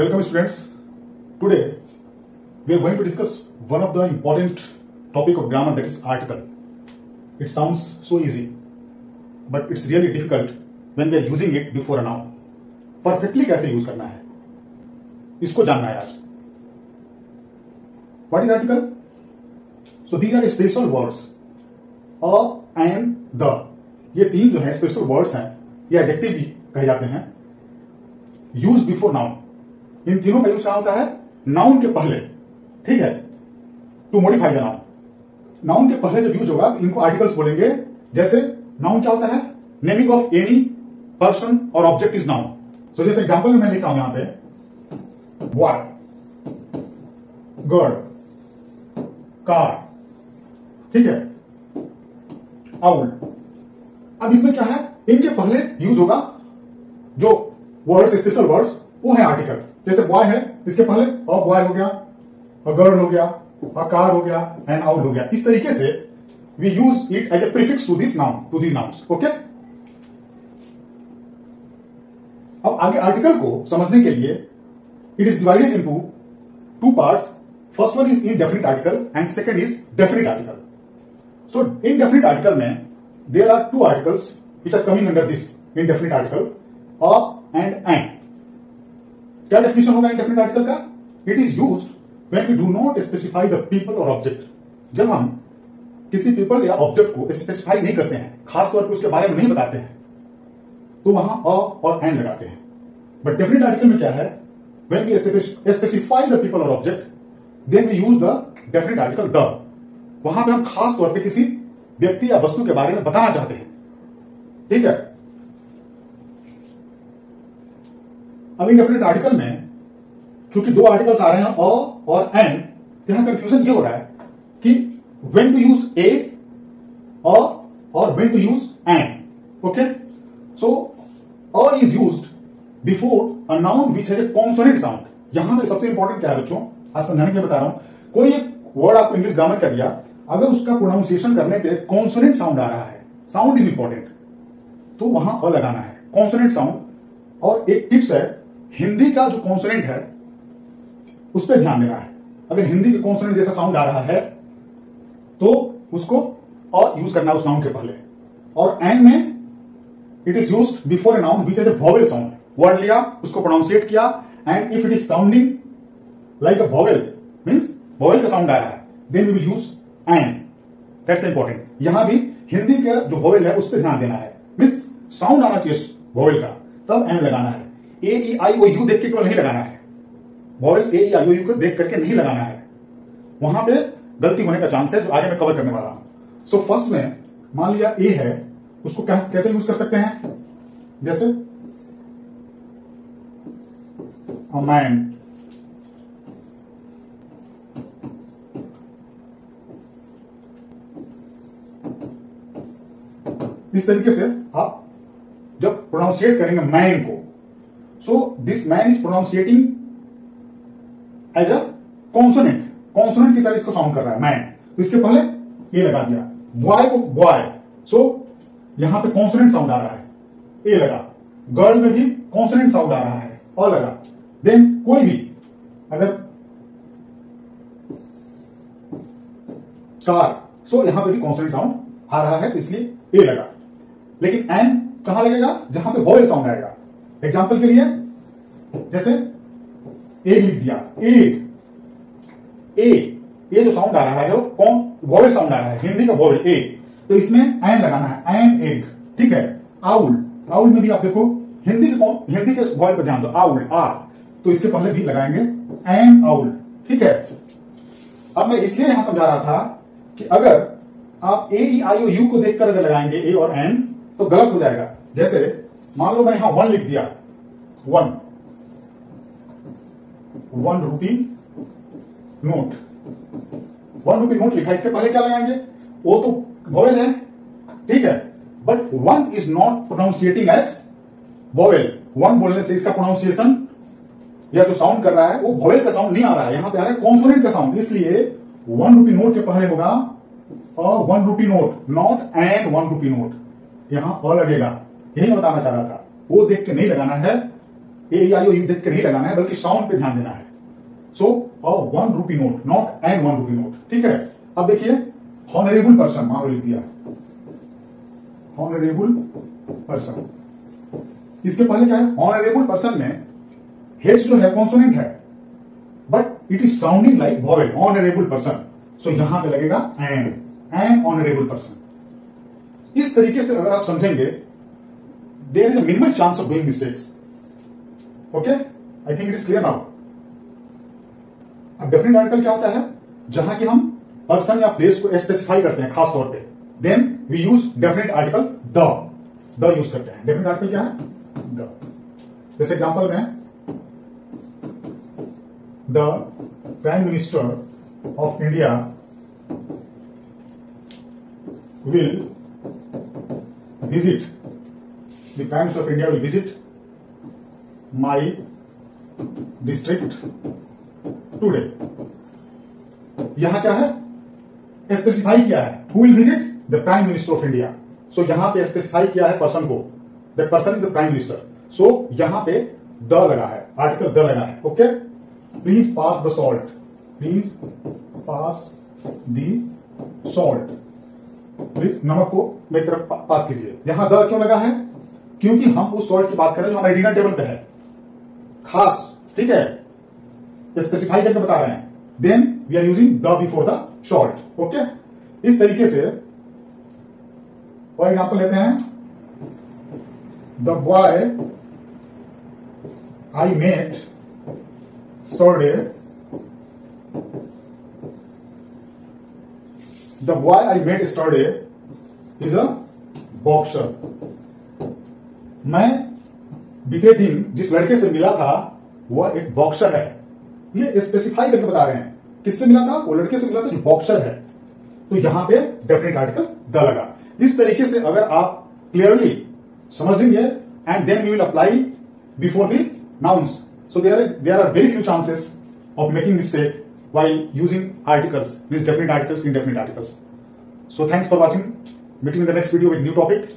Welcome students. Today we are going to discuss one of the important topic of grammar that is article. It sounds so easy, but it's really difficult when we are using it before a noun. Perfectly कैसे use करना है इसको जानना है आज What is article? So these are special words. A and the. ये तीन जो है स्पेशल वर्ड्स हैं ये एडजेक्टिव भी कहे जाते हैं यूज़ बिफोर नाउन इन तीनों का यूज़ कहा होता है? नाउन के पहले। ठीक है? To modify the noun noun के पहले जब यूज़ होगा तो इनको आर्टिकल्स बोलेंगे। जैसे नाउन क्या होता है? नेमिंग ऑफ़ एनी पर्सन और ऑब्जेक्ट इज़ नाउन तो जैसे एग्ज़ाम्पल में मैं लिख हूँ यहाँ पे। बॉय गर्ल कार ठीक है? आउल अब इसमें क्या है? इनके पहले यूज़ होगा जो वर्ड्स स्पेशल वर्ड्स वो है आर्टिकल। जैसे बॉय है, इसके पहले अ बॉय हो गया अ गर्ल हो गया अ कार हो गया एंड आउट हो गया। इस तरीके से we use it as a prefix to this noun to this nouns okay अब आगे आर्टिकल को समझने के लिए it is divided into two parts first one is indefinite article and second is definite article so indefinite article में there are two articles which are coming under this indefinite article a and and क्या definition होगा indefinite article का? It is use when we do not specify the people और object जब हम किसी people या object को स्पेसिफाई नहीं करते हैं, खासतौर पर उसके बारे में नहीं बताते हैं तो वहाँ अ और एंड लगाते हैं। बट डेफिनेट आर्टिकल में क्या है? When we specify the people और object then we use the definite article the वहाँ पे हम खास तौर पे किसी व्यक्ति या वस्तु के बारे में बताना चाहते हैं। ठीक है? अब इंडेफिनेट आर्टिकल में, चूँकि दो आर्टिकल्स आ रहे हैं अ और एन यहाँ कंफ्यूजन ये हो रहा है कि वेन टू यूज़ ए और when to use an okay so a is use before a noun which a consonant sound यहाँ पे सबसे इंपॉर्टेंट क्या है बच्चों? आज समझाने के लिए बता रहा हूँ। कोई एक वर्ड आपको इंग्लिश ग्रामर कर दिया, अगर उसका प्रोनाउंसिएशन करने पे कॉन्सोनेंट साउंड आ रहा है साउंड इज़ इंपॉर्टेंट तो वहाँ अ लगाना है कॉन्सोनेंट साउंड और एक टिप्स है हिंदी का जो कॉन्सोनेंट है, उस पर ध्यान देना है। अगर हिंदी के कॉन्सोनेंट जैसा साउंड आ रहा है तो उसको और यूज़ करना उस नाउन के पहले। और एंड में it is use before a noun which is a vowel sound word लिया, उसको प्रोनाउंसिएट किया and if it is sounding like a vowel means vowel का साउंड आ रहा है then we will use and that's important यहाँ भी हिंदी का जो वॉवेल है, उस पर ध्यान देना है। मीन्स साउंड आना चाहिए वॉवेल का। तब एंड लगाना है। ए ई आई ओ यू देख के केवल नहीं लगाना है? Vowels A E I O you को देख करके नहीं लगाना है। वहाँ पे गलती होने का चांस है जो आगे मैं कवर करने वाला हूँ। सो फ़र्स्ट में मान लिया ए है, उसको कैसे यूज़ कर सकते हैं? जैसे मैन इस तरीके से आप जब प्रोनाउंसिएट करेंगे मैन को so this man is pronunciating as a consonant consonant की तरह इसको साउंड कर रहा है मैन तो इसके पहले ए लगा दिया। बॉय को बॉय सो यहाँ पे कॉन्सोनेंट साउंड आ रहा है। ए लगा। गर्ल में भी कॉन्सोनेंट साउंड आ रहा है। अ लगा। देन कोई भी, अगर कार सो यहाँ पे भी कॉन्सोनेंट साउंड आ रहा है तो इसलिए ए लगा। लेकिन एन कहाँ लगेगा? जहाँ पे वॉवेल साउंड आएगा। एग्ज़ाम्पल के लिए जैसे ए लिख दिया। एग ए ये जो साउंड आ रहा है वो कौन? वॉवेल साउंड आ रहा है, हिंदी का वॉवेल ए तो इसमें एन लगाना है एन एग ठीक है? आउल आउल में भी आप देखो, हिंदी के कौन? हिंदी के वॉवेल पर ध्यान दो आउल आ तो इसके पहले भी लगाएँगे एन आउल ठीक है? अब मैं इसलिए यहाँ समझा रहा था कि अगर आप ए ई आई ओ यू को देखकर अगर लगाएँगे ए और एन तो गलत हो जाएगा। जैसे, मान लो मैं यहाँ वन लिख दिया one one rupee note one rupee note लिखा इसके पहले क्या लगाएँगे? वो तो वोवेल है, ठीक है? But one is not pronunciating as vowel one बोलने से इसका प्रोनाउंसिएशन या जो साउंड कर रहा है, वो वोवेल का साउंड नहीं आ रहा है। यहाँ पे आ रहा है कॉन्सोनेंट का साउंड इसलिए वन रूपी नोट के पहले होगा a one rupee note not and one rupee note यहाँ अ लगेगा। यही बताना चाह रहा था। वो देख के नहीं लगाना है। ए आई यू देख के नहीं लगाना है, बल्कि साउंड पे ध्यान देना है। So one rupee note not and one rupee note ठीक है? अब देखिए हॉनरेबल पर्सन मान लिख दिया। हॉनरेबल पर्सन इसके पहले क्या है? ऑनरेबल पर्सन में हेच जो है कॉन्सोनेंट है but it is sounding like vowel honourable person so यहाँ पे लगेगा एंड एंड ऑनरेबल पर्सन इस तरीके से अगर आप समझेंगे there is a minimum chance of doing mistakes okay I think it is clear now अब डेफिनेट आर्टिकल क्या होता है? जहाँ कि हम पर्सन या प्लेस को स्पेसिफाई करते हैं, खास तौर पे। Then we use definite article the the use करते हैं। डेफिनेट आर्टिकल क्या है? द जैसे एग्जांपल में the prime minister of India will visit, the prime minister of india will visit my district today. यहाँ क्या है? स्पेसिफाई किया है। Who will visit the prime minister of India so यहाँ पे स्पेसिफाई किया है पर्सन को। The person is the prime minister so यहाँ पे द लगा है। आर्टिकल द लगा है। Okay please pass the salt please pass the salt please नमक को मेरी तरफ़ पास कीजिए। यहाँ द क्यों लगा है? क्योंकि हम उस सॉल्ट की बात कर रहे हैं जो हमारे डिनर टेबल पे है। खास, ठीक है? स्पेसिफाई करके बता रहे हैं। Then we are using the before the short okay इस तरीके से, और एग्ज़ाम्पल लेते हैं। The boy I met yesterday the boy I met yesterday is a boxer मैं बीते दिन जिस लड़के से मिला था, वह एक बॉक्सर है। ये स्पेसिफाई करके बता रहे हैं। किससे मिला था? वो लड़के से मिला था जो बॉक्सर है। तो यहाँ पे डेफिनेट आर्टिकल द लगा। इस तरीके से अगर आप क्लियरली समझेंगे and then we will apply before the nouns so there there are very few chances of making mistake while using articles, means definite articles, indefinite articles. So thanks for watching. Meeting in the next video with new topic.